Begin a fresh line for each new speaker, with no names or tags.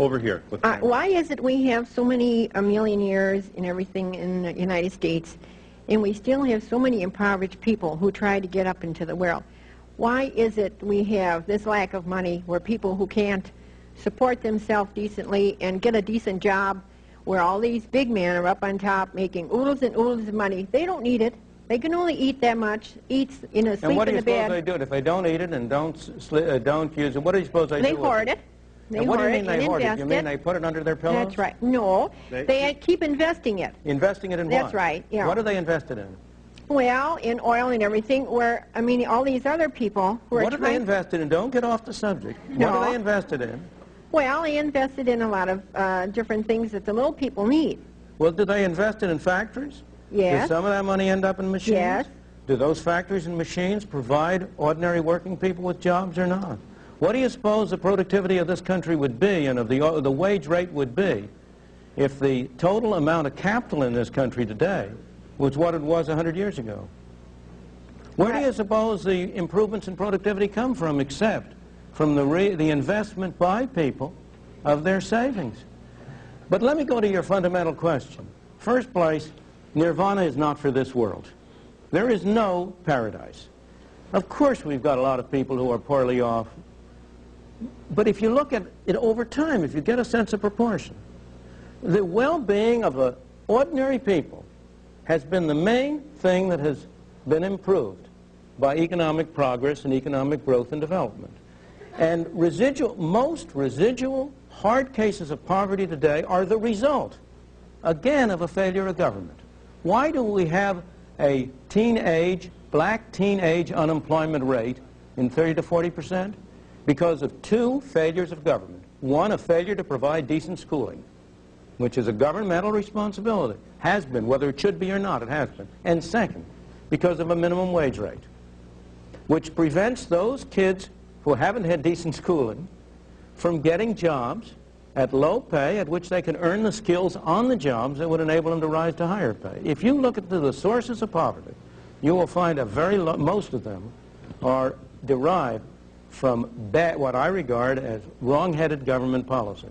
over here. with
Uh, why is it we have so many uh, millionaires and everything in the United States, and we still have so many impoverished people who try to get up into the world? Why is it we have this lack of money where people who can't support themselves decently and get a decent job, where all these big men are up on top making oodles and oodles of money, they don't need it. They can only eat that much, eat, you know,
And
sleep
what do
in
you
the
suppose they
bed.
do? If they don't eat it and don't sli- uh, don't use it, what do you suppose they,
They
do? with
hoard it. They
And what do you mean they hoard it? You mean
it.
they put it under their pillows?
That's right. No,
They-
they keep investing it.
Investing it in
That's
what?
right, yeah.
What are they invested in?
Well, in oil and everything, where, I mean, all these other people who are
What are they
trying...
invested in? Don't get off the subject. What
No.
are they invested in?
Well, they invested in a lot of uh, different things that the little people need.
Well, do they invest it in factories?
Yes.
Does some of that money end up in machines?
Yes.
Do those factories and machines provide ordinary working people with jobs or not? What do you suppose the productivity of this country would be and of the, uh, the wage rate would be if the total amount of capital in this country today was what it was 100 years ago? Where do you suppose the improvements in productivity come from except from the, re the investment by people of their savings? But let me go to your fundamental question. First place, nirvana is not for this world. There is no paradise. Of course we've got a lot of people who are poorly off. But if you look at it over time, if you get a sense of proportion, the well-being of the ordinary people has been the main thing that has been improved by economic progress and economic growth and development. And residual, most residual hard cases of poverty today are the result, again, of a failure of government. Why do we have a teenage, black teenage unemployment rate in 30 to 40 percent? Because of two failures of government. One, a failure to provide decent schooling, which is a governmental responsibility. Has been, whether it should be or not, it has been. And second, because of a minimum wage rate, which prevents those kids who haven't had decent schooling from getting jobs at low pay at which they can earn the skills on the jobs that would enable them to rise to higher pay. If you look at the, sources of poverty, you will find a very most of them are derived from what I regard as wrong-headed government policies.